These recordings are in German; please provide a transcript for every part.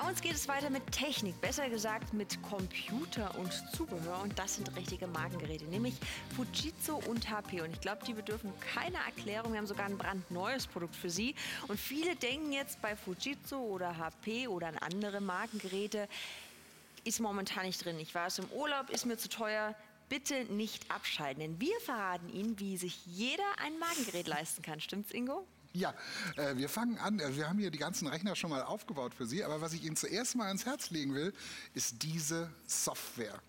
Bei uns geht es weiter mit Technik, besser gesagt mit Computer und Zubehör. Und das sind richtige Markengeräte, nämlich Fujitsu und HP. Und ich glaube, die bedürfen keiner Erklärung. Wir haben sogar ein brandneues Produkt für Sie. Und viele denken jetzt bei Fujitsu oder HP oder an andere Markengeräte, ist momentan nicht drin. Ich war es im Urlaub, ist mir zu teuer. Bitte nicht abschalten, denn wir verraten Ihnen, wie sich jeder ein Markengerät leisten kann. Stimmt's, Ingo? Ja, äh, wir fangen an. Also wir haben hier die ganzen Rechner schon mal aufgebaut für Sie. Aber was ich Ihnen zuerst mal ans Herz legen will, ist diese Software.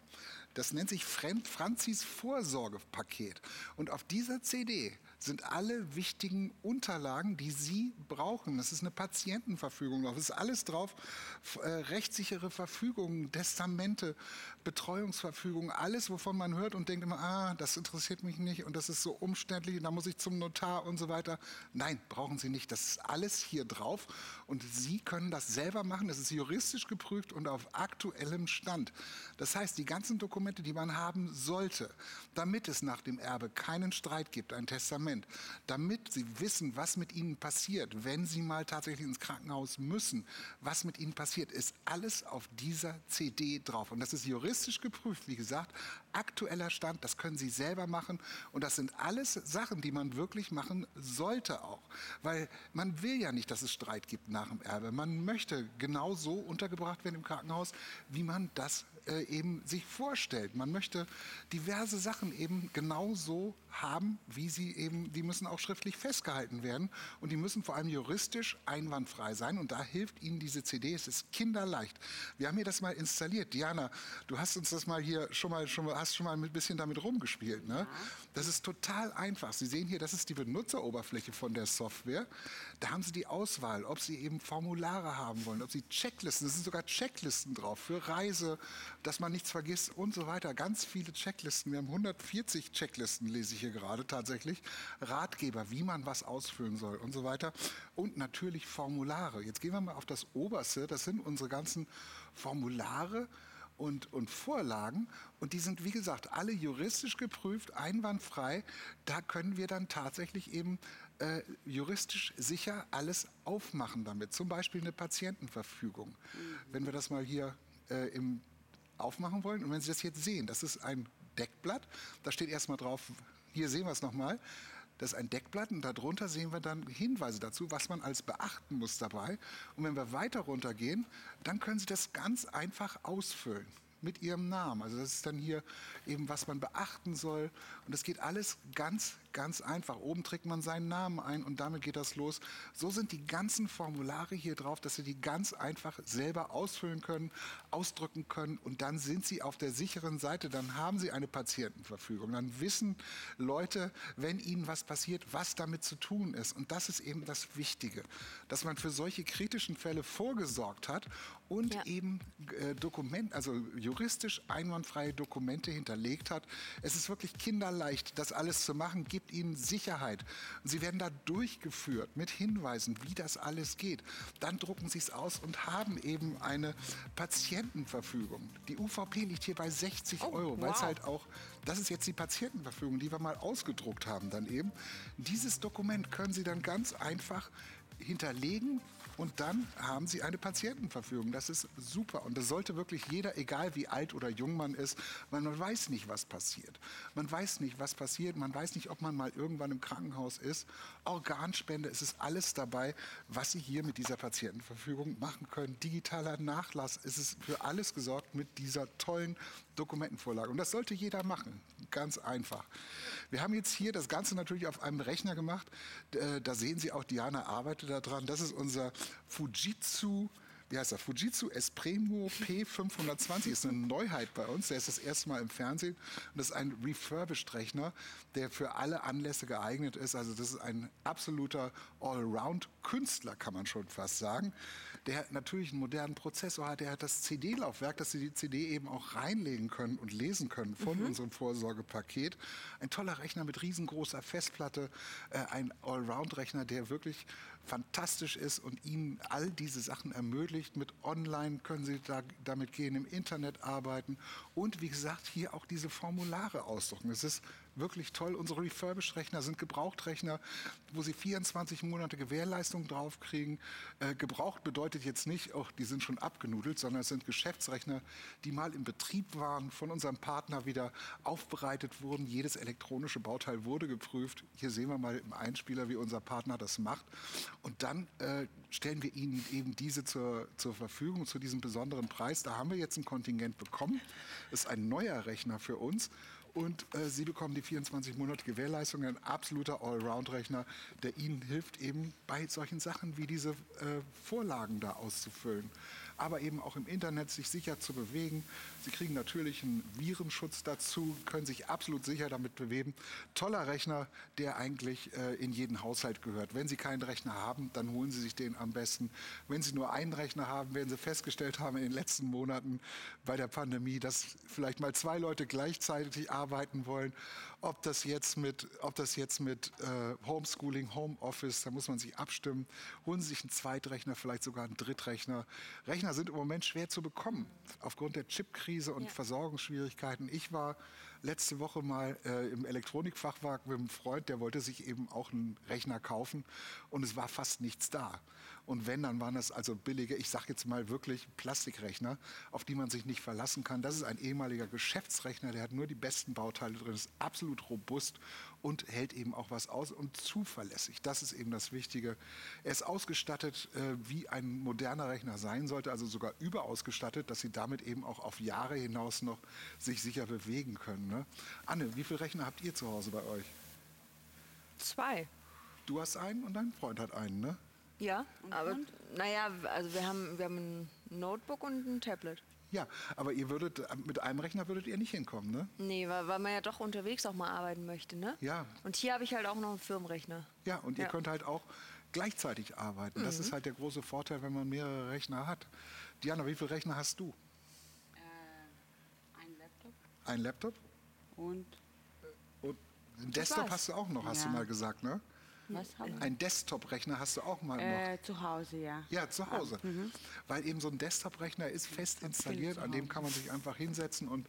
Das nennt sich Franzis Vorsorgepaket. Und auf dieser CD sind alle wichtigen Unterlagen, die Sie brauchen. Das ist eine Patientenverfügung drauf. Es ist alles drauf. Äh, rechtssichere Verfügungen, Testamente, Betreuungsverfügungen, alles, wovon man hört und denkt immer, ah, das interessiert mich nicht und das ist so umständlich und da muss ich zum Notar und so weiter. Nein, brauchen Sie nicht. Das ist alles hier drauf und Sie können das selber machen. Das ist juristisch geprüft und auf aktuellem Stand. Das heißt, die ganzen Dokumente, die man haben sollte, damit es nach dem Erbe keinen Streit gibt, ein Testament, damit Sie wissen, was mit Ihnen passiert, wenn Sie mal tatsächlich ins Krankenhaus müssen, was mit Ihnen passiert, ist alles auf dieser CD drauf. Und das ist juristisch geprüft, wie gesagt, aktueller Stand, das können Sie selber machen. Und das sind alles Sachen, die man wirklich machen sollte auch. Weil man will ja nicht, dass es Streit gibt nach dem Erbe. Man möchte genau so untergebracht werden im Krankenhaus, wie man das äh, eben sich vorstellt. Man möchte diverse Sachen eben genau so haben, wie sie eben, die müssen auch schriftlich festgehalten werden und die müssen vor allem juristisch einwandfrei sein und da hilft Ihnen diese CD. Es ist kinderleicht. Wir haben hier das mal installiert. Diana, du hast uns das mal hier schon mal, schon mal hast schon mal ein bisschen damit rumgespielt. Ne? Das ist total einfach. Sie sehen hier, das ist die Benutzeroberfläche von der Software. Da haben Sie die Auswahl, ob Sie eben Formulare haben wollen, ob Sie Checklisten, es sind sogar Checklisten drauf für Reise, dass man nichts vergisst und so weiter. Ganz viele Checklisten. Wir haben 140 Checklisten, lese ich hier gerade tatsächlich. Ratgeber, wie man was ausfüllen soll und so weiter. Und natürlich Formulare. Jetzt gehen wir mal auf das Oberste. Das sind unsere ganzen Formulare und, und Vorlagen. Und die sind, wie gesagt, alle juristisch geprüft, einwandfrei. Da können wir dann tatsächlich eben äh, juristisch sicher alles aufmachen damit. Zum Beispiel eine Patientenverfügung. Mhm. Wenn wir das mal hier äh, im aufmachen wollen. Und wenn Sie das jetzt sehen, das ist ein Deckblatt. Da steht erstmal drauf, hier sehen wir es nochmal. Das ist ein Deckblatt und darunter sehen wir dann Hinweise dazu, was man alles beachten muss dabei. Und wenn wir weiter runtergehen, dann können Sie das ganz einfach ausfüllen mit Ihrem Namen. Also das ist dann hier eben, was man beachten soll. Und das geht alles ganz, ganz einfach. Oben trägt man seinen Namen ein und damit geht das los. So sind die ganzen Formulare hier drauf, dass Sie die ganz einfach selber ausfüllen können, ausdrücken können und dann sind Sie auf der sicheren Seite. Dann haben Sie eine Patientenverfügung. Dann wissen Leute, wenn ihnen was passiert, was damit zu tun ist. Und das ist eben das Wichtige, dass man für solche kritischen Fälle vorgesorgt hat und ja. eben äh, Dokument, also juristisch einwandfreie Dokumente hinterlegt hat. Es ist wirklich kinderleicht, das alles zu machen, gibt ihnen Sicherheit. Sie werden da durchgeführt mit Hinweisen, wie das alles geht. Dann drucken sie es aus und haben eben eine Patientenverfügung. Die UVP liegt hier bei 60 oh, Euro, weil es halt auch, das ist jetzt die Patientenverfügung, die wir mal ausgedruckt haben dann eben. Dieses Dokument können Sie dann ganz einfach hinterlegen und dann haben Sie eine Patientenverfügung. Das ist super. Und das sollte wirklich jeder, egal wie alt oder jung man ist, weil man weiß nicht, was passiert. Man weiß nicht, was passiert. Man weiß nicht, ob man mal irgendwann im Krankenhaus ist. Organspende, es ist alles dabei, was Sie hier mit dieser Patientenverfügung machen können. Digitaler Nachlass, es ist für alles gesorgt mit dieser tollen Dokumentenvorlage. Und das sollte jeder machen. Ganz einfach. Wir haben jetzt hier das Ganze natürlich auf einem Rechner gemacht. Äh, da sehen Sie auch, Diana arbeitet daran. Das ist unser Fujitsu wie heißt er? Fujitsu Espremo P520 ist eine Neuheit bei uns. Der ist das erste Mal im Fernsehen. Und das ist ein Refurbished-Rechner, der für alle Anlässe geeignet ist. Also das ist ein absoluter Allround-Künstler, kann man schon fast sagen der natürlich einen modernen Prozessor hat, der hat das CD-Laufwerk, dass Sie die CD eben auch reinlegen können und lesen können von mhm. unserem Vorsorgepaket. Ein toller Rechner mit riesengroßer Festplatte, äh, ein Allround-Rechner, der wirklich fantastisch ist und Ihnen all diese Sachen ermöglicht. Mit Online können Sie da, damit gehen, im Internet arbeiten und wie gesagt hier auch diese Formulare ausdrucken. Es ist wirklich toll. Unsere Refurbished-Rechner sind Gebrauchtrechner, wo Sie 24 Monate Gewährleistung draufkriegen. Äh, gebraucht bedeutet jetzt nicht, oh, die sind schon abgenudelt, sondern es sind Geschäftsrechner, die mal im Betrieb waren, von unserem Partner wieder aufbereitet wurden. Jedes elektronische Bauteil wurde geprüft. Hier sehen wir mal im Einspieler, wie unser Partner das macht. Und dann äh, stellen wir Ihnen eben diese zur, zur Verfügung zu diesem besonderen Preis. Da haben wir jetzt ein Kontingent bekommen. Das ist ein neuer Rechner für uns. Und äh, Sie bekommen die 24 Monate Gewährleistung, ein absoluter Allround-Rechner, der Ihnen hilft, eben bei solchen Sachen wie diese äh, Vorlagen da auszufüllen aber eben auch im Internet sich sicher zu bewegen. Sie kriegen natürlich einen Virenschutz dazu, können sich absolut sicher damit bewegen. Toller Rechner, der eigentlich äh, in jeden Haushalt gehört. Wenn Sie keinen Rechner haben, dann holen Sie sich den am besten. Wenn Sie nur einen Rechner haben, werden Sie festgestellt haben in den letzten Monaten bei der Pandemie, dass vielleicht mal zwei Leute gleichzeitig arbeiten wollen ob das jetzt mit, ob das jetzt mit äh, Homeschooling, Homeoffice, da muss man sich abstimmen. Holen Sie sich einen Zweitrechner, vielleicht sogar einen Drittrechner. Rechner sind im Moment schwer zu bekommen, aufgrund der Chipkrise und ja. Versorgungsschwierigkeiten. Ich war letzte Woche mal äh, im Elektronikfachwagen mit einem Freund, der wollte sich eben auch einen Rechner kaufen und es war fast nichts da. Und wenn, dann waren das also billige, ich sage jetzt mal wirklich Plastikrechner, auf die man sich nicht verlassen kann. Das ist ein ehemaliger Geschäftsrechner, der hat nur die besten Bauteile drin, ist absolut robust und hält eben auch was aus und zuverlässig. Das ist eben das Wichtige. Er ist ausgestattet, äh, wie ein moderner Rechner sein sollte, also sogar überausgestattet, dass Sie damit eben auch auf Jahre hinaus noch sich sicher bewegen können. Ne? Anne, wie viele Rechner habt ihr zu Hause bei euch? Zwei. Du hast einen und dein Freund hat einen, ne? Ja, und aber naja, also wir haben, wir haben ein Notebook und ein Tablet. Ja, aber ihr würdet, mit einem Rechner würdet ihr nicht hinkommen, ne? Nee, weil, weil man ja doch unterwegs auch mal arbeiten möchte, ne? Ja. Und hier habe ich halt auch noch einen Firmenrechner. Ja, und ihr könnt halt auch gleichzeitig arbeiten. Mhm. Das ist halt der große Vorteil, wenn man mehrere Rechner hat. Diana, wie viele Rechner hast du? Äh, ein Laptop. Ein Laptop? Und? Und einen Desktop hast du auch noch, hast ja. du mal gesagt, ne? Was haben Ein Desktop-Rechner hast du auch mal äh, noch? Zu Hause, ja. Ja, zu Hause. Ah. Weil eben so ein Desktop-Rechner ist fest installiert, an dem kann man sich einfach hinsetzen und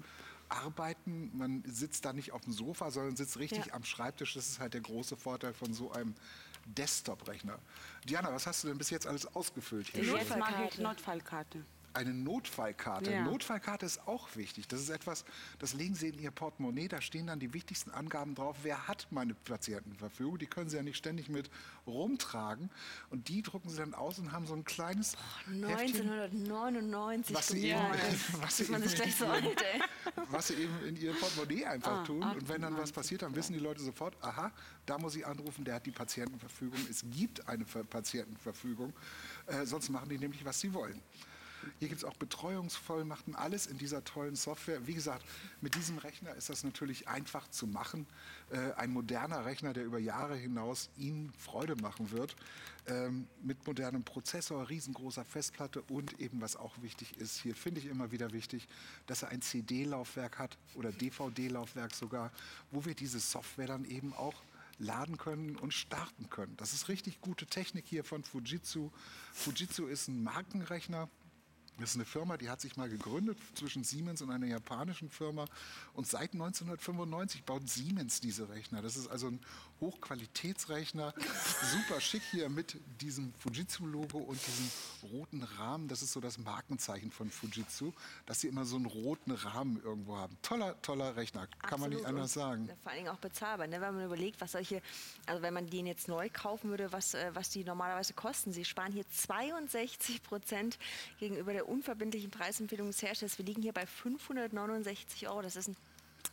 arbeiten. Man sitzt da nicht auf dem Sofa, sondern sitzt richtig ja. am Schreibtisch. Das ist halt der große Vorteil von so einem Desktop-Rechner. Diana, was hast du denn bis jetzt alles ausgefüllt? Hier Jetzt mache ich Notfallkarte eine Notfallkarte. Ja. Notfallkarte ist auch wichtig. Das ist etwas, das legen Sie in Ihr Portemonnaie. Da stehen dann die wichtigsten Angaben drauf. Wer hat meine Patientenverfügung? Die können Sie ja nicht ständig mit rumtragen. Und die drucken Sie dann aus und haben so ein kleines Boah, 1999. was Sie eben, was Sie eben, so alt, was Sie eben in Ihr Portemonnaie einfach ah, tun. Und wenn dann was passiert, dann wissen die Leute sofort, aha, da muss ich anrufen, der hat die Patientenverfügung. Es gibt eine Patientenverfügung. Äh, sonst machen die nämlich, was sie wollen. Hier gibt es auch Betreuungsvollmachten, alles in dieser tollen Software. Wie gesagt, mit diesem Rechner ist das natürlich einfach zu machen. Äh, ein moderner Rechner, der über Jahre hinaus Ihnen Freude machen wird. Ähm, mit modernem Prozessor, riesengroßer Festplatte und eben, was auch wichtig ist, hier finde ich immer wieder wichtig, dass er ein CD-Laufwerk hat oder DVD-Laufwerk sogar, wo wir diese Software dann eben auch laden können und starten können. Das ist richtig gute Technik hier von Fujitsu. Fujitsu ist ein Markenrechner, das ist eine Firma, die hat sich mal gegründet zwischen Siemens und einer japanischen Firma. Und seit 1995 baut Siemens diese Rechner. Das ist also ein Hochqualitätsrechner, super schick hier mit diesem Fujitsu-Logo und diesem roten Rahmen. Das ist so das Markenzeichen von Fujitsu, dass sie immer so einen roten Rahmen irgendwo haben. Toller, toller Rechner, kann Absolut. man nicht anders sagen. Vor allen Dingen auch bezahlbar, ne? wenn man überlegt, was solche, also wenn man den jetzt neu kaufen würde, was, äh, was die normalerweise kosten. Sie sparen hier 62 Prozent gegenüber der unverbindlichen Preisempfehlung des Herstellers. Wir liegen hier bei 569 Euro. Das ist ein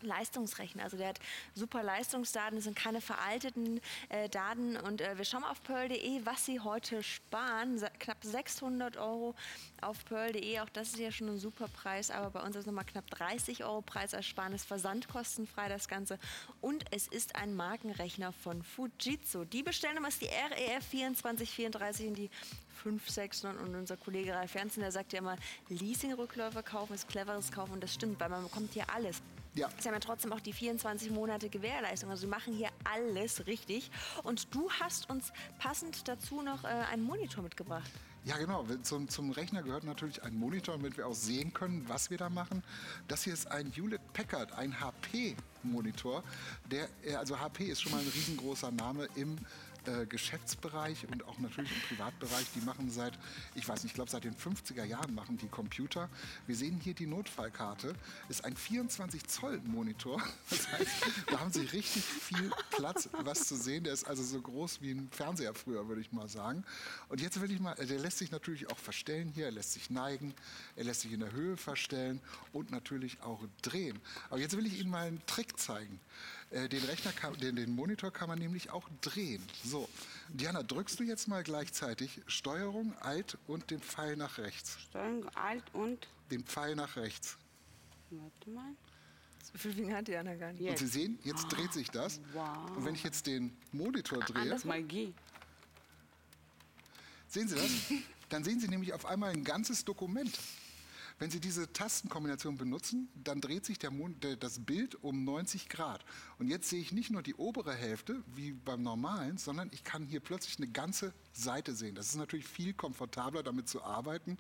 Leistungsrechner. Also der hat super Leistungsdaten, das sind keine veralteten äh, Daten. Und äh, wir schauen mal auf pearl.de, was sie heute sparen. Knapp 600 Euro auf pearl.de. Auch das ist ja schon ein super Preis. Aber bei uns ist nochmal knapp 30 Euro Preisersparnis. Versandkostenfrei das Ganze. Und es ist ein Markenrechner von Fujitsu. Die Bestellnummer ist die REF 2434 in die 569 und unser Kollege Ralf Janssen, der sagt ja immer, Leasing-Rückläufer kaufen ist cleveres kaufen und das stimmt, weil man bekommt hier alles. Ja. Sie haben ja trotzdem auch die 24 Monate Gewährleistung. Also sie machen hier alles richtig. Und du hast uns passend dazu noch äh, einen Monitor mitgebracht. Ja, genau. Zum, zum Rechner gehört natürlich ein Monitor, damit wir auch sehen können, was wir da machen. Das hier ist ein Hewlett Packard, ein HP-Monitor. Der, äh, also HP ist schon mal ein riesengroßer Name im äh, Geschäftsbereich und auch natürlich im Privatbereich. Die machen seit, ich weiß nicht, ich glaube seit den 50er Jahren machen die Computer. Wir sehen hier die Notfallkarte. Ist ein 24 Zoll Monitor. Das heißt, da haben sie richtig viel Platz, was zu sehen. Der ist also so groß wie ein Fernseher früher, würde ich mal sagen. Und jetzt will ich mal, der lässt sich natürlich auch verstellen hier. Er lässt sich neigen, er lässt sich in der Höhe verstellen und natürlich auch drehen. Aber jetzt will ich Ihnen mal einen Trick zeigen. Äh, den Rechner, kann, den, den Monitor kann man nämlich auch drehen. So, Diana, drückst du jetzt mal gleichzeitig Steuerung, Alt und den Pfeil nach rechts. Steuerung, Alt und... Den Pfeil nach rechts. Warte mal. So viele Finger hat Diana gar nicht. Und. Sie sehen, jetzt dreht sich das. Wow. Und wenn ich jetzt den Monitor drehe, Das Magie. sehen Sie das? Dann sehen Sie nämlich auf einmal ein ganzes Dokument. Wenn Sie diese Tastenkombination benutzen, dann dreht sich der Mon der, das Bild um 90 Grad. Und jetzt sehe ich nicht nur die obere Hälfte, wie beim normalen, sondern ich kann hier plötzlich eine ganze Seite sehen. Das ist natürlich viel komfortabler, damit zu arbeiten.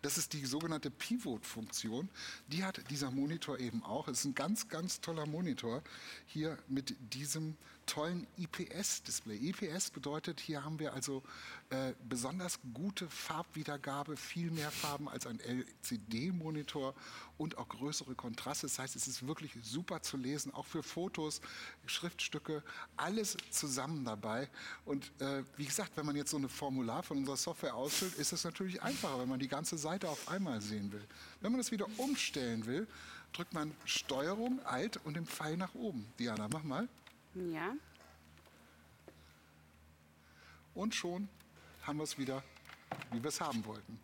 Das ist die sogenannte Pivot-Funktion. Die hat dieser Monitor eben auch. Es ist ein ganz, ganz toller Monitor hier mit diesem tollen IPS-Display. IPS bedeutet, hier haben wir also äh, besonders gute Farbwiedergabe, viel mehr Farben als ein LCD-Monitor und auch größere Kontraste. Das heißt, es ist wirklich super zu lesen, auch für Fotos, Schriftstücke, alles zusammen dabei. Und äh, wie gesagt, wenn man jetzt so ein Formular von unserer Software ausfüllt, ist es natürlich einfacher, wenn man die ganze Seite auf einmal sehen will. Wenn man das wieder umstellen will, drückt man Steuerung, Alt und den Pfeil nach oben. Diana, mach mal. Ja. Und schon haben wir es wieder, wie wir es haben wollten.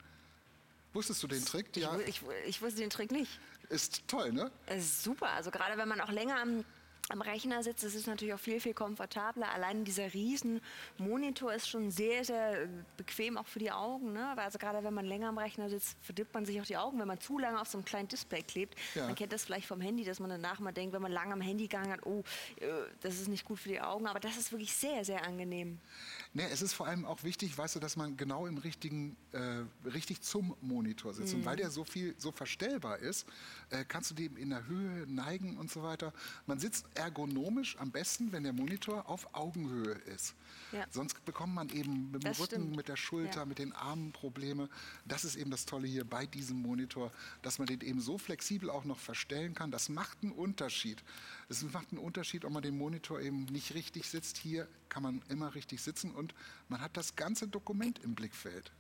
Wusstest du den Trick? Ich, Ja, ich, wu- ich wusste den Trick nicht. ist toll, ne? Ist super. Also gerade wenn man auch länger am, am Rechner sitzt, ist es natürlich auch viel, viel komfortabler. Allein dieser riesen Monitor ist schon sehr, sehr äh, bequem auch für die Augen. Ne? Also gerade wenn man länger am Rechner sitzt, verdippt man sich auch die Augen, wenn man zu lange auf so einem kleinen Display klebt. Ja. Man kennt das vielleicht vom Handy, dass man danach mal denkt, wenn man lange am Handy gehangen hat, oh, äh, das ist nicht gut für die Augen. Aber das ist wirklich sehr, sehr angenehm. Ne, es ist vor allem auch wichtig, weißt du, dass man genau im richtigen, äh, richtig zum Monitor sitzt. Und weil der so viel, so verstellbar ist, äh, kannst du dem in der Höhe neigen und so weiter. Man sitzt ergonomisch am besten, wenn der Monitor auf Augenhöhe ist. Ja. Sonst bekommt man eben mit dem Das Rücken, stimmt. mit der Schulter, Ja. mit den Armen Probleme. Das ist eben das Tolle hier bei diesem Monitor, dass man den eben so flexibel auch noch verstellen kann. Das macht einen Unterschied. Es macht einen Unterschied, ob man den Monitor eben nicht richtig sitzt. Hier kann man immer richtig sitzen und man hat das ganze Dokument im Blickfeld.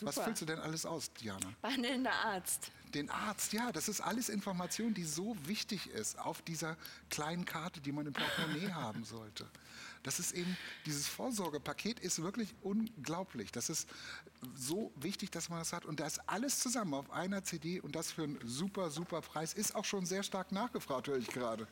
Was füllst du denn alles aus, Diana? Behandelnder Arzt. Den Arzt, ja, das ist alles Information, die so wichtig ist auf dieser kleinen Karte, die man im Portemonnaie haben sollte. Das ist eben, dieses Vorsorgepaket ist wirklich unglaublich. Das ist so wichtig, dass man das hat. Und da ist alles zusammen auf einer CD und das für einen super, super Preis. Ist auch schon sehr stark nachgefragt, höre ich gerade.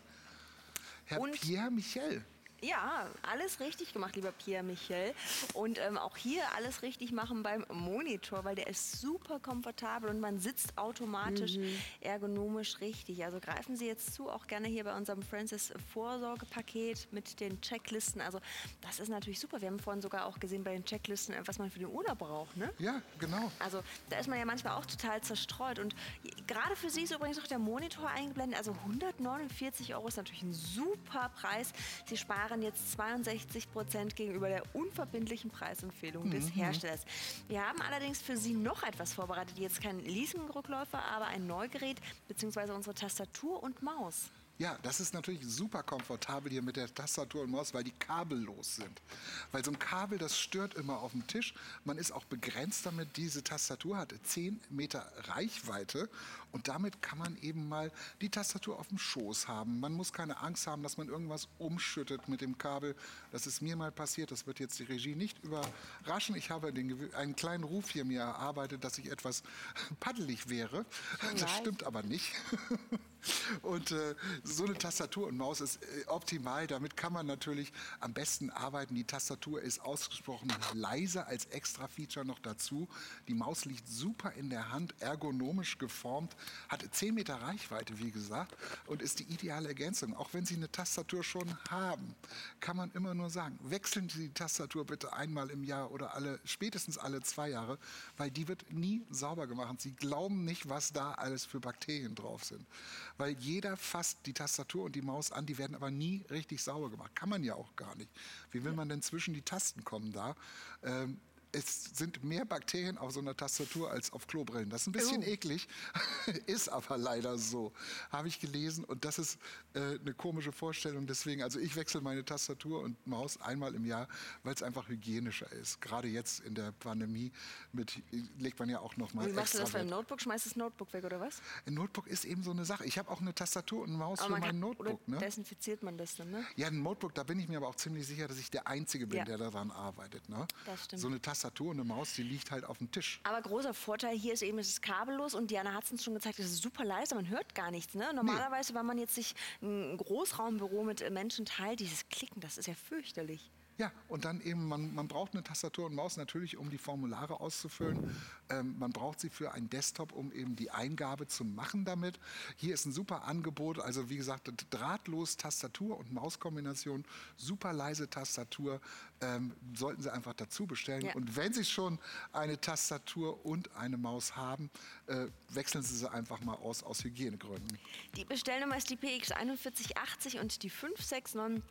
Herr Und- Pierre Michel. Ja, alles richtig gemacht, lieber Pierre Michel. Und ähm, auch hier alles richtig machen beim Monitor, weil der ist super komfortabel und man sitzt automatisch ergonomisch richtig. Also greifen Sie jetzt zu, auch gerne hier bei unserem Francis Vorsorgepaket mit den Checklisten. Also das ist natürlich super. Wir haben vorhin sogar auch gesehen bei den Checklisten, äh, was man für den Urlaub braucht. Ne? Ja, genau. Also da ist man ja manchmal auch total zerstreut. Und gerade für Sie ist übrigens auch der Monitor eingeblendet. Also 149 Euro ist natürlich ein super Preis. Sie sparen jetzt 62 Prozent gegenüber der unverbindlichen Preisempfehlung des Herstellers. Wir haben allerdings für Sie noch etwas vorbereitet. Jetzt kein Leasing-Rückläufer, aber ein Neugerät bzw. unsere Tastatur und Maus. Ja, das ist natürlich super komfortabel hier mit der Tastatur und Maus, weil die kabellos sind. Weil so ein Kabel, das stört immer auf dem Tisch. Man ist auch begrenzt damit. Diese Tastatur hat 10 Meter Reichweite und damit kann man eben mal die Tastatur auf dem Schoß haben. Man muss keine Angst haben, dass man irgendwas umschüttet mit dem Kabel. Das ist mir mal passiert. Das wird jetzt die Regie nicht überraschen. Ich habe den, einen kleinen Ruf hier mir erarbeitet, dass ich etwas paddelig wäre. Das stimmt aber nicht. Und äh, so eine Tastatur und Maus ist äh, optimal. Damit kann man natürlich am besten arbeiten. Die Tastatur ist ausgesprochen leiser als extra Feature noch dazu. Die Maus liegt super in der Hand, ergonomisch geformt, hat 10 Meter Reichweite, wie gesagt, und ist die ideale Ergänzung. Auch wenn Sie eine Tastatur schon haben, kann man immer nur sagen, wechseln Sie die Tastatur bitte einmal im Jahr oder alle, spätestens alle zwei Jahre, weil die wird nie sauber gemacht. Sie glauben nicht, was da alles für Bakterien drauf sind weil jeder fasst die Tastatur und die Maus an, die werden aber nie richtig sauber gemacht. Kann man ja auch gar nicht. Wie will man denn zwischen die Tasten kommen da? Ähm, es sind mehr Bakterien auf so einer Tastatur als auf Klobrillen. Das ist ein bisschen oh. eklig, ist aber leider so, habe ich gelesen. Und das ist äh, eine komische Vorstellung. Deswegen, also ich wechsle meine Tastatur und Maus einmal im Jahr, weil es einfach hygienischer ist. Gerade jetzt in der Pandemie mit, legt man ja auch noch mal Wie machst du das beim Notebook? Schmeißt das Notebook weg oder was? Ein Notebook ist eben so eine Sache. Ich habe auch eine Tastatur und eine Maus aber für mein Notebook. Oder ne? desinfiziert man das dann, ne? Ja, ein Notebook, da bin ich mir aber auch ziemlich sicher, dass ich der Einzige bin, ja. der daran arbeitet. Ne? Das stimmt. So eine Tastatur und eine Maus, die liegt halt auf dem Tisch. Aber großer Vorteil hier ist eben, es ist kabellos und Diana hat es uns schon gezeigt, es ist super leise, man hört gar nichts. Ne? Normalerweise, nee. wenn man jetzt sich ein Großraumbüro mit Menschen teilt, dieses Klicken, das ist ja fürchterlich. Ja, und dann eben, man, man braucht eine Tastatur und Maus natürlich, um die Formulare auszufüllen. Ähm, man braucht sie für einen Desktop, um eben die Eingabe zu machen damit. Hier ist ein super Angebot, also wie gesagt, drahtlos Tastatur und Mauskombination, super leise Tastatur, ähm, sollten Sie einfach dazu bestellen. Ja. Und wenn Sie schon eine Tastatur und eine Maus haben, äh, wechseln Sie sie einfach mal aus, aus Hygienegründen. Die Bestellnummer ist die PX4180 und die 569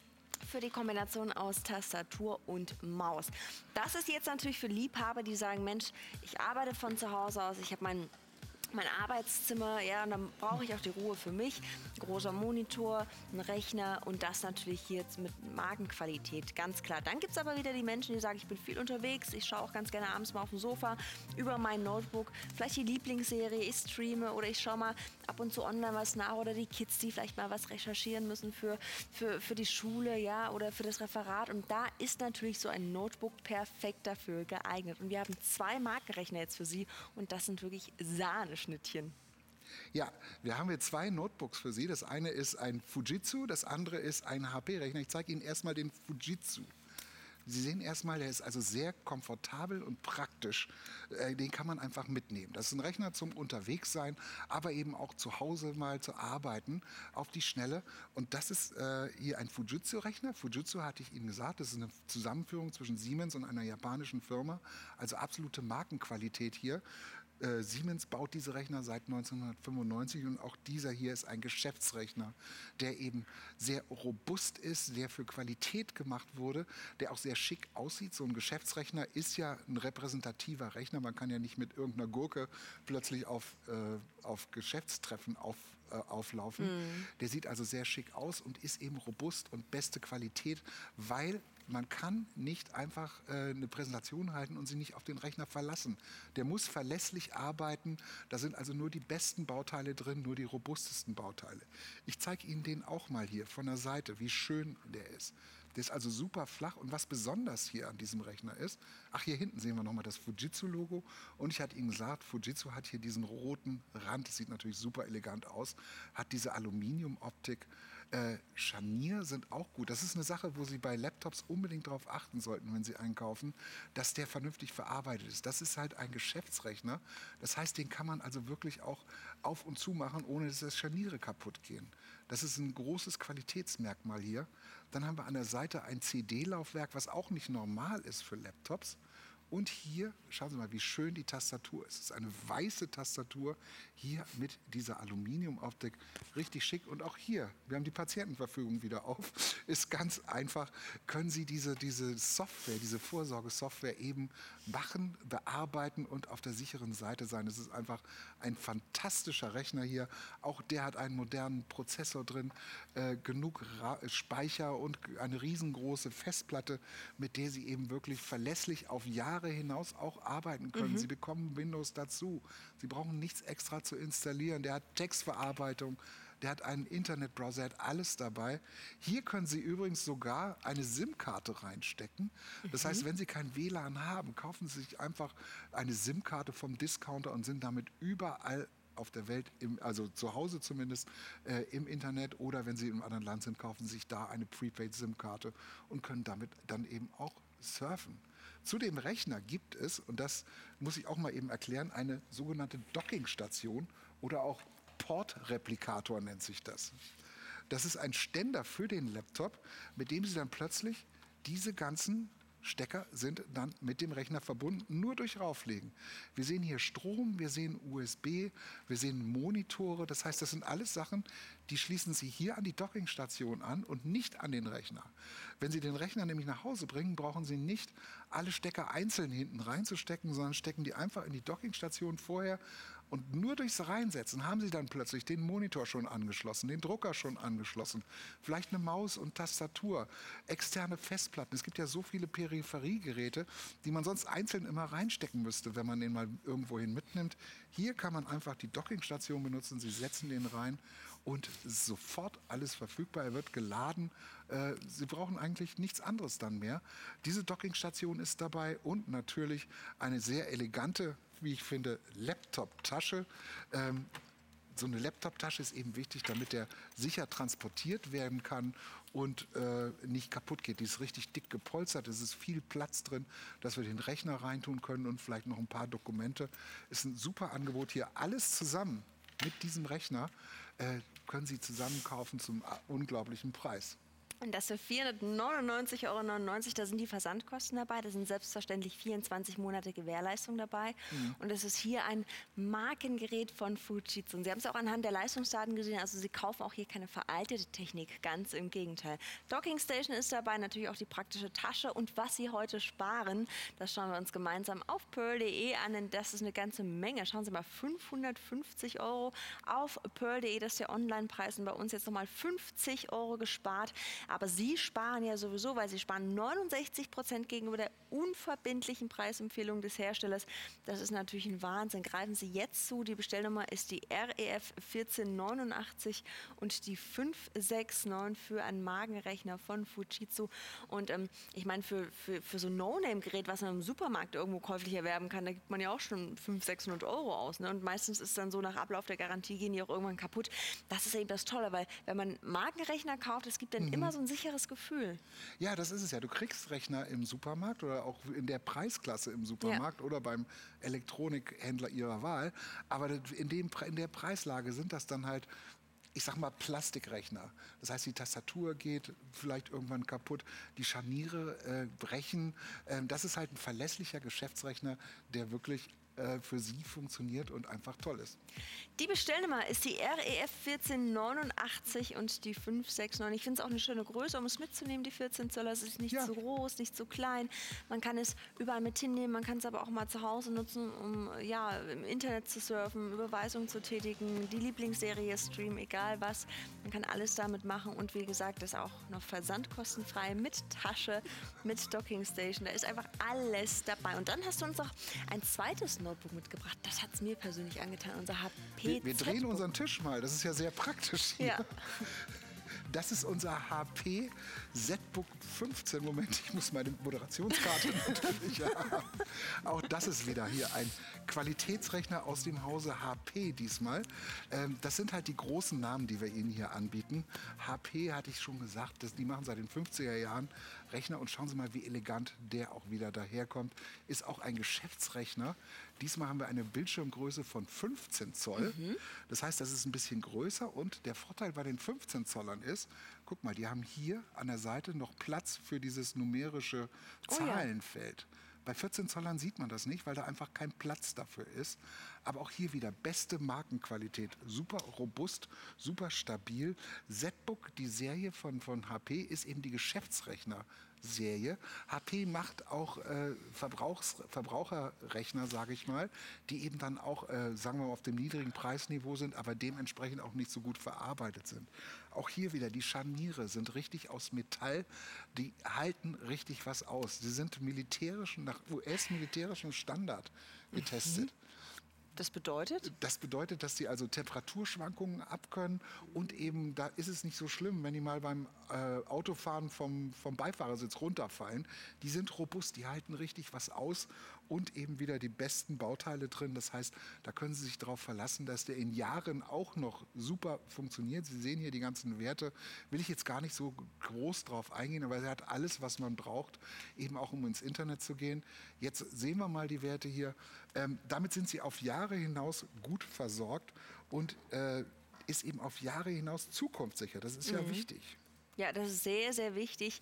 für die Kombination aus Tastatur und Maus. Das ist jetzt natürlich für Liebhaber, die sagen, Mensch, ich arbeite von zu Hause aus, ich habe meinen mein Arbeitszimmer, ja, und dann brauche ich auch die Ruhe für mich. Großer Monitor, ein Rechner und das natürlich hier jetzt mit Magenqualität, ganz klar. Dann gibt es aber wieder die Menschen, die sagen, ich bin viel unterwegs, ich schaue auch ganz gerne abends mal auf dem Sofa über mein Notebook, vielleicht die Lieblingsserie, ich streame oder ich schaue mal ab und zu online was nach oder die Kids, die vielleicht mal was recherchieren müssen für, für, für die Schule, ja, oder für das Referat. Und da ist natürlich so ein Notebook perfekt dafür geeignet. Und wir haben zwei Markenrechner jetzt für Sie und das sind wirklich Sahne Schnittchen. Ja, wir haben hier zwei Notebooks für Sie. Das eine ist ein Fujitsu, das andere ist ein HP-Rechner. Ich zeige Ihnen erstmal den Fujitsu. Sie sehen erstmal, der ist also sehr komfortabel und praktisch. Äh, den kann man einfach mitnehmen. Das ist ein Rechner zum Unterwegssein, aber eben auch zu Hause mal zu arbeiten auf die Schnelle. Und das ist äh, hier ein Fujitsu-Rechner. Fujitsu hatte ich Ihnen gesagt, das ist eine Zusammenführung zwischen Siemens und einer japanischen Firma. Also absolute Markenqualität hier. Äh, Siemens baut diese Rechner seit 1995 und auch dieser hier ist ein Geschäftsrechner, der eben sehr robust ist, der für Qualität gemacht wurde, der auch sehr schick aussieht. So ein Geschäftsrechner ist ja ein repräsentativer Rechner. Man kann ja nicht mit irgendeiner Gurke plötzlich auf, äh, auf Geschäftstreffen auf, äh, auflaufen. Mhm. Der sieht also sehr schick aus und ist eben robust und beste Qualität, weil man kann nicht einfach äh, eine Präsentation halten und sie nicht auf den Rechner verlassen. Der muss verlässlich arbeiten. Da sind also nur die besten Bauteile drin, nur die robustesten Bauteile. Ich zeige Ihnen den auch mal hier von der Seite, wie schön der ist. Der ist also super flach. Und was besonders hier an diesem Rechner ist, ach, hier hinten sehen wir nochmal das Fujitsu-Logo. Und ich hatte Ihnen gesagt, Fujitsu hat hier diesen roten Rand. Das sieht natürlich super elegant aus. Hat diese Aluminiumoptik. Äh, Scharnier sind auch gut. Das ist eine Sache, wo Sie bei Laptops unbedingt darauf achten sollten, wenn Sie einkaufen, dass der vernünftig verarbeitet ist. Das ist halt ein Geschäftsrechner. Das heißt, den kann man also wirklich auch auf und zu machen, ohne dass das Scharniere kaputt gehen. Das ist ein großes Qualitätsmerkmal hier. Dann haben wir an der Seite ein CD-Laufwerk, was auch nicht normal ist für Laptops. Und hier, schauen Sie mal, wie schön die Tastatur ist. Es ist eine weiße Tastatur, hier mit dieser Aluminiumoptik. Richtig schick. Und auch hier, wir haben die Patientenverfügung wieder auf. Ist ganz einfach, können Sie diese, diese Software, diese Vorsorgesoftware eben machen, bearbeiten und auf der sicheren Seite sein. Es ist einfach ein fantastischer Rechner hier. Auch der hat einen modernen Prozessor drin, äh, genug Ra Speicher und eine riesengroße Festplatte, mit der Sie eben wirklich verlässlich auf Jahre Jahre hinaus auch arbeiten können. Mhm. Sie bekommen Windows dazu. Sie brauchen nichts extra zu installieren. Der hat Textverarbeitung, der hat einen Internetbrowser, der hat alles dabei. Hier können Sie übrigens sogar eine SIM-Karte reinstecken. Das mhm. heißt, wenn Sie kein WLAN haben, kaufen Sie sich einfach eine SIM-Karte vom Discounter und sind damit überall auf der Welt, im, also zu Hause zumindest, äh, im Internet oder wenn Sie im anderen Land sind, kaufen Sie sich da eine Prepaid-SIM-Karte und können damit dann eben auch surfen. Zu dem Rechner gibt es, und das muss ich auch mal eben erklären, eine sogenannte Dockingstation oder auch Portreplikator nennt sich das. Das ist ein Ständer für den Laptop, mit dem Sie dann plötzlich diese ganzen Stecker sind dann mit dem Rechner verbunden, nur durch Rauflegen. Wir sehen hier Strom, wir sehen USB, wir sehen Monitore. Das heißt, das sind alles Sachen, die schließen Sie hier an die Dockingstation an und nicht an den Rechner. Wenn Sie den Rechner nämlich nach Hause bringen, brauchen Sie nicht alle Stecker einzeln hinten reinzustecken, sondern stecken die einfach in die Dockingstation vorher und nur durchs Reinsetzen haben Sie dann plötzlich den Monitor schon angeschlossen, den Drucker schon angeschlossen, vielleicht eine Maus und Tastatur, externe Festplatten. Es gibt ja so viele Peripheriegeräte, die man sonst einzeln immer reinstecken müsste, wenn man den mal irgendwohin mitnimmt. Hier kann man einfach die Dockingstation benutzen, Sie setzen den rein und sofort alles verfügbar. Er wird geladen. Äh, Sie brauchen eigentlich nichts anderes dann mehr. Diese Dockingstation ist dabei und natürlich eine sehr elegante wie ich finde, Laptop-Tasche. Ähm, so eine Laptop-Tasche ist eben wichtig, damit der sicher transportiert werden kann und äh, nicht kaputt geht. Die ist richtig dick gepolstert, es ist viel Platz drin, dass wir den Rechner reintun können und vielleicht noch ein paar Dokumente. Ist ein super Angebot hier. Alles zusammen mit diesem Rechner äh, können Sie zusammen kaufen zum unglaublichen Preis. Und das für 499,99 Euro, da sind die Versandkosten dabei, da sind selbstverständlich 24 Monate Gewährleistung dabei. Mhm. Und es ist hier ein Markengerät von Fujitsu. Und Sie haben es auch anhand der Leistungsdaten gesehen, also Sie kaufen auch hier keine veraltete Technik, ganz im Gegenteil. Docking Station ist dabei, natürlich auch die praktische Tasche. Und was Sie heute sparen, das schauen wir uns gemeinsam auf pearl.de an, denn das ist eine ganze Menge. Schauen Sie mal, 550 Euro auf pearl.de, das ist der Online-Preis und bei uns jetzt nochmal 50 Euro gespart. Aber Sie sparen ja sowieso, weil Sie sparen 69 Prozent gegenüber der unverbindlichen Preisempfehlung des Herstellers. Das ist natürlich ein Wahnsinn. Greifen Sie jetzt zu. Die Bestellnummer ist die REF 1489 und die 569 für einen Magenrechner von Fujitsu. Und ähm, ich meine, für, für, für so ein No-Name-Gerät, was man im Supermarkt irgendwo käuflich erwerben kann, da gibt man ja auch schon 500, 600 Euro aus. Ne? Und meistens ist dann so, nach Ablauf der Garantie gehen die auch irgendwann kaputt. Das ist eben das Tolle, weil wenn man Magenrechner kauft, es gibt dann mhm. immer so ein sicheres Gefühl. Ja, das ist es ja. Du kriegst Rechner im Supermarkt oder auch in der Preisklasse im Supermarkt ja. oder beim Elektronikhändler ihrer Wahl. Aber in, dem, in der Preislage sind das dann halt ich sag mal, Plastikrechner. Das heißt, die Tastatur geht vielleicht irgendwann kaputt, die Scharniere äh, brechen. Ähm, das ist halt ein verlässlicher Geschäftsrechner, der wirklich äh, für Sie funktioniert und einfach toll ist. Die Bestellnummer ist die REF 1489 und die 569. Ich finde es auch eine schöne Größe, um es mitzunehmen, die 14 Zoll. Es ist nicht ja. zu groß, nicht zu klein. Man kann es überall mit hinnehmen, man kann es aber auch mal zu Hause nutzen, um ja, im Internet zu surfen, Überweisungen zu tätigen, die Lieblingsserie streamen, egal was. Man kann alles damit machen und wie gesagt, ist auch noch versandkostenfrei mit Tasche, mit Dockingstation. Da ist einfach alles dabei. Und dann hast du uns noch ein zweites Notebook mitgebracht. Das hat es mir persönlich angetan, unser HP. Wir, wir drehen unseren Tisch mal, das ist ja sehr praktisch hier. Ja. Das ist unser HP ZBook 15. Moment, ich muss meine Moderationskarte natürlich haben. Auch das ist wieder hier ein Qualitätsrechner aus dem Hause HP diesmal. Ähm, das sind halt die großen Namen, die wir Ihnen hier anbieten. HP hatte ich schon gesagt, das, die machen seit den 50er Jahren Rechner und schauen Sie mal, wie elegant der auch wieder daherkommt. Ist auch ein Geschäftsrechner. Diesmal haben wir eine Bildschirmgröße von 15 Zoll. Mhm. Das heißt, das ist ein bisschen größer und der Vorteil bei den 15 Zollern ist, guck mal, die haben hier an der Seite noch Platz für dieses numerische Zahlenfeld. Oh ja. Bei 14 Zollern sieht man das nicht, weil da einfach kein Platz dafür ist. Aber auch hier wieder beste Markenqualität. Super robust, super stabil. ZBook, die Serie von, von HP, ist eben die Geschäftsrechner. Serie. HP macht auch äh, Verbrauchs Verbraucherrechner, sage ich mal, die eben dann auch, äh, sagen wir mal, auf dem niedrigen Preisniveau sind, aber dementsprechend auch nicht so gut verarbeitet sind. Auch hier wieder, die Scharniere sind richtig aus Metall, die halten richtig was aus. Sie sind militärischen, nach US-militärischem Standard getestet. Mhm. Das bedeutet? Das bedeutet, dass sie also Temperaturschwankungen abkönnen und eben, da ist es nicht so schlimm, wenn die mal beim äh, Autofahren vom, vom Beifahrersitz runterfallen. Die sind robust, die halten richtig was aus und eben wieder die besten Bauteile drin. Das heißt, da können Sie sich darauf verlassen, dass der in Jahren auch noch super funktioniert. Sie sehen hier die ganzen Werte. Will ich jetzt gar nicht so groß drauf eingehen, aber er hat alles, was man braucht, eben auch um ins Internet zu gehen. Jetzt sehen wir mal die Werte hier. Ähm, damit sind Sie auf Jahre hinaus gut versorgt und äh, ist eben auf Jahre hinaus zukunftssicher. Das ist ja mhm. wichtig. Ja, das ist sehr, sehr wichtig.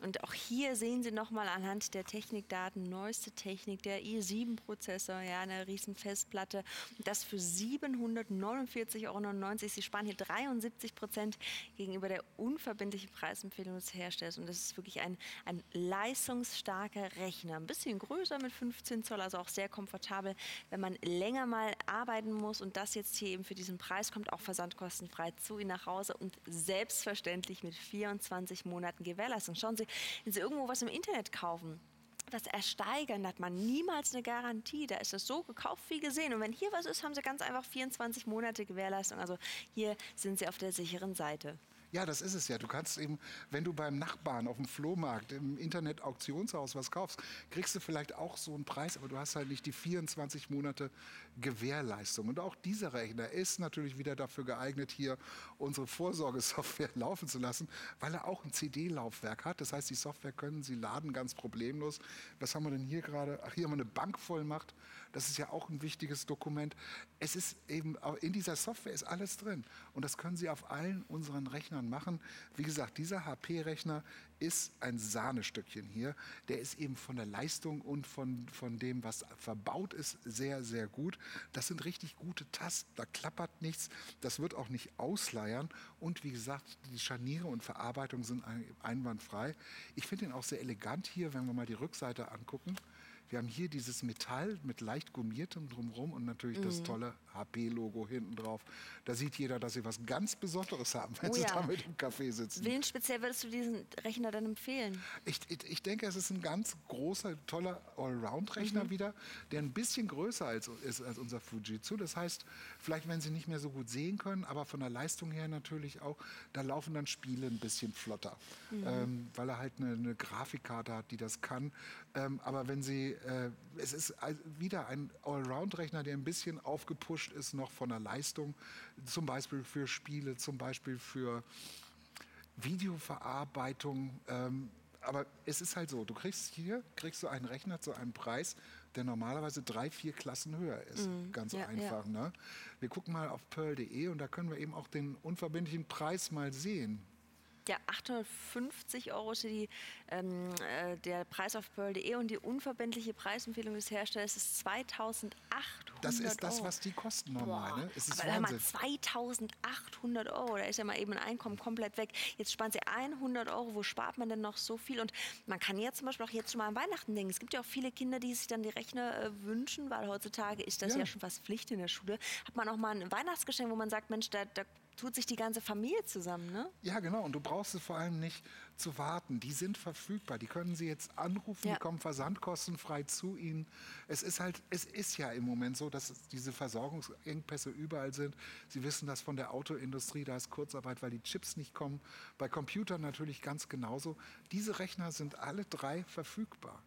Und auch hier sehen Sie nochmal anhand der Technikdaten, neueste Technik, der i7-Prozessor, ja, eine riesen Festplatte. Das für 749,99 Euro. Sie sparen hier 73 Prozent gegenüber der unverbindlichen Preisempfehlung des Herstellers. Und das ist wirklich ein, ein leistungsstarker Rechner. Ein bisschen größer mit 15 Zoll, also auch sehr komfortabel, wenn man länger mal arbeiten muss. Und das jetzt hier eben für diesen Preis kommt auch versandkostenfrei zu Ihnen nach Hause und selbstverständlich mit 24 Monaten Gewährleistung. Schauen Sie, wenn Sie irgendwo was im Internet kaufen, das Ersteigern hat man niemals eine Garantie. Da ist es so gekauft wie gesehen. Und wenn hier was ist, haben Sie ganz einfach 24 Monate Gewährleistung. Also hier sind Sie auf der sicheren Seite. Ja, das ist es ja. Du kannst eben, wenn du beim Nachbarn auf dem Flohmarkt, im Internet-Auktionshaus was kaufst, kriegst du vielleicht auch so einen Preis, aber du hast halt nicht die 24 Monate Gewährleistung. Und auch dieser Rechner ist natürlich wieder dafür geeignet, hier unsere Vorsorgesoftware laufen zu lassen, weil er auch ein CD-Laufwerk hat. Das heißt, die Software können Sie laden ganz problemlos. Was haben wir denn hier gerade? Ach, hier haben wir eine Bankvollmacht. Das ist ja auch ein wichtiges Dokument. Es ist eben, in dieser Software ist alles drin. Und das können Sie auf allen unseren Rechnern machen. Wie gesagt, dieser HP-Rechner ist ein Sahnestückchen hier. Der ist eben von der Leistung und von, von dem, was verbaut ist, sehr, sehr gut. Das sind richtig gute Tasten. Da klappert nichts. Das wird auch nicht ausleiern. Und wie gesagt, die Scharniere und Verarbeitung sind einwandfrei. Ich finde ihn auch sehr elegant hier, wenn wir mal die Rückseite angucken. Wir haben hier dieses Metall mit leicht gummiertem drumherum und natürlich mhm. das tolle HP-Logo hinten drauf. Da sieht jeder, dass sie was ganz Besonderes haben, wenn oh, sie ja. damit im Café sitzen. Wen speziell würdest du diesen Rechner dann empfehlen? Ich, ich, ich denke, es ist ein ganz großer, toller Allround-Rechner mhm. wieder, der ein bisschen größer als, ist als unser Fujitsu. Das heißt, vielleicht, wenn sie nicht mehr so gut sehen können, aber von der Leistung her natürlich auch, da laufen dann Spiele ein bisschen flotter, mhm. ähm, weil er halt eine, eine Grafikkarte hat, die das kann. Ähm, aber wenn Sie, äh, es ist wieder ein Allround-Rechner, der ein bisschen aufgepusht ist noch von der Leistung, zum Beispiel für Spiele, zum Beispiel für Videoverarbeitung. Ähm, aber es ist halt so, du kriegst hier kriegst du einen Rechner zu einem Preis, der normalerweise drei, vier Klassen höher ist. Mhm. Ganz ja, einfach. Ja. Ne? Wir gucken mal auf pearl.de und da können wir eben auch den unverbindlichen Preis mal sehen. Ja, 850 Euro ist die, ähm, äh, der Preis auf pearl.de und die unverbindliche Preisempfehlung des Herstellers ist 2800 Das ist das, was die kosten normal. Ne? Es ist Aber Wahnsinn. mal 2800 Euro, da ist ja mal eben ein Einkommen komplett weg. Jetzt sparen Sie 100 Euro, wo spart man denn noch so viel? Und man kann jetzt zum Beispiel auch jetzt schon mal an Weihnachten denken. Es gibt ja auch viele Kinder, die sich dann die Rechner äh, wünschen, weil heutzutage ist das ja. ja. schon fast Pflicht in der Schule. Hat man auch mal ein Weihnachtsgeschenk, wo man sagt, Mensch, da, da tut sich die ganze Familie zusammen, ne? Ja, genau. Und du brauchst es vor allem nicht zu warten. Die sind verfügbar. Die können Sie jetzt anrufen. Ja. Die kommen versandkostenfrei zu Ihnen. Es ist halt, es ist ja im Moment so, dass diese Versorgungsengpässe überall sind. Sie wissen das von der Autoindustrie. Da ist Kurzarbeit, weil die Chips nicht kommen. Bei Computern natürlich ganz genauso. Diese Rechner sind alle drei verfügbar.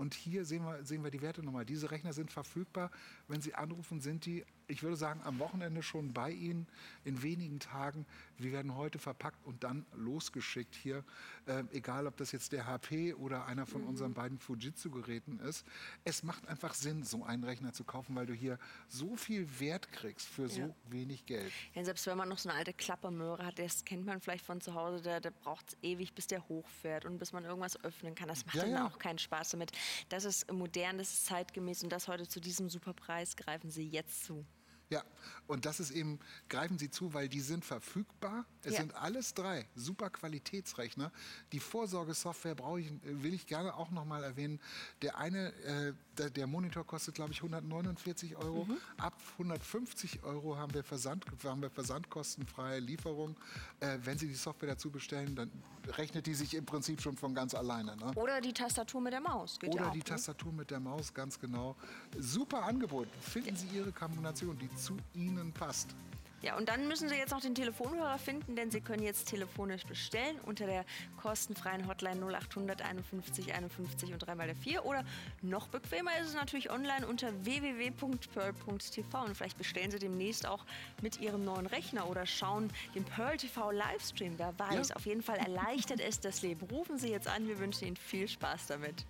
Und hier sehen wir, sehen wir die Werte nochmal. Diese Rechner sind verfügbar. Wenn Sie anrufen, sind die ich würde sagen, am Wochenende schon bei Ihnen in wenigen Tagen. Wir werden heute verpackt und dann losgeschickt hier, äh, egal ob das jetzt der HP oder einer von mhm. unseren beiden Fujitsu-Geräten ist. Es macht einfach Sinn, so einen Rechner zu kaufen, weil du hier so viel Wert kriegst für so ja. wenig Geld. Ja, selbst wenn man noch so eine alte Klappermöhre hat, das kennt man vielleicht von zu Hause, da, da braucht es ewig, bis der hochfährt und bis man irgendwas öffnen kann. Das macht ja, dann ja. auch keinen Spaß damit. Das ist modern, das ist zeitgemäß und das heute zu diesem super Preis greifen Sie jetzt zu. Ja, und das ist eben, greifen Sie zu, weil die sind verfügbar. Es ja. sind alles drei super Qualitätsrechner. Die Vorsorgesoftware brauche ich, will ich gerne auch noch mal erwähnen. Der eine, äh, der, der Monitor kostet, glaube ich, 149 Euro. Mhm. Ab 150 Euro haben wir, Versand, haben wir versandkostenfreie Lieferung. Äh, wenn Sie die Software dazu bestellen, dann rechnet die sich im Prinzip schon von ganz alleine. Ne? Oder die Tastatur mit der Maus. Geht Oder ja auch, die ne? Tastatur mit der Maus, ganz genau. Super Angebot. Finden Sie Ihre Kombination, die zu Ihnen passt. Ja, und dann müssen Sie jetzt noch den Telefonhörer finden, denn Sie können jetzt telefonisch bestellen unter der kostenfreien Hotline 0800 51 51 und 3 mal der 4. Oder noch bequemer ist es natürlich online unter www.pearl.tv. Und vielleicht bestellen Sie demnächst auch mit Ihrem neuen Rechner oder schauen den Pearl TV Livestream. Wer weiß, Ja. auf jeden Fall erleichtert es das Leben. Rufen Sie jetzt an, wir wünschen Ihnen viel Spaß damit.